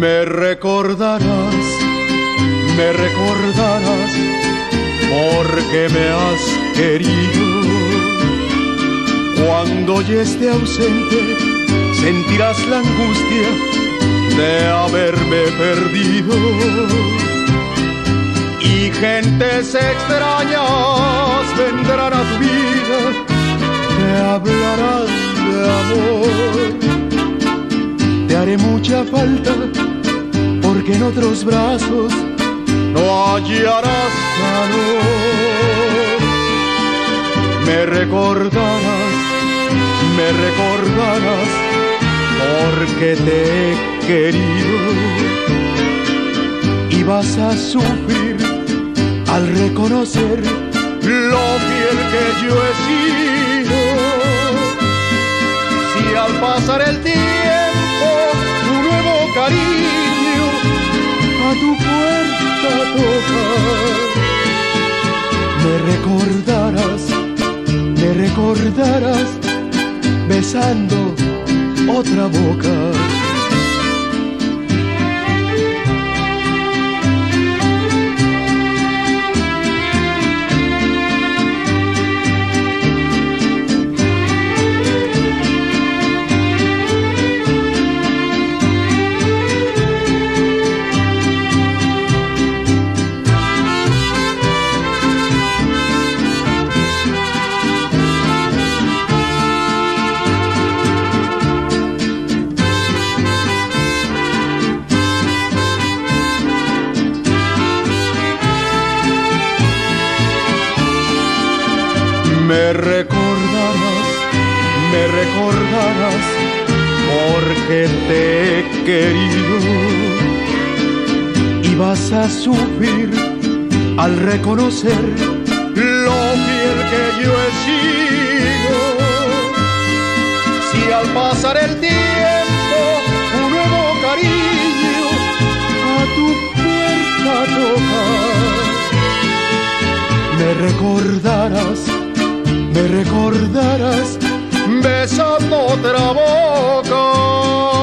recordarás, me recordarás, porque me has querido. Cuando yo esté ausente, sentirás la angustia de haberme perdido. Y gentes extrañas vendrán a tu vida, te hablarán de amor te haré mucha falta porque en otros brazos no hallarás calor. Me recordarás, me recordarás porque te he querido y vas a sufrir al reconocer lo fiel que yo he sido. Si al pasar el tiempo cariño a tu puerta tocar. Me recordarás, me recordarás besando otra boca. Me recordarás, me recordarás, porque te he querido y vas a sufrir al reconocer lo fiel que yo he sido. Si al pasar el tiempo un nuevo cariño a tu puerta toca, me recordarás recordarás besando otra boca.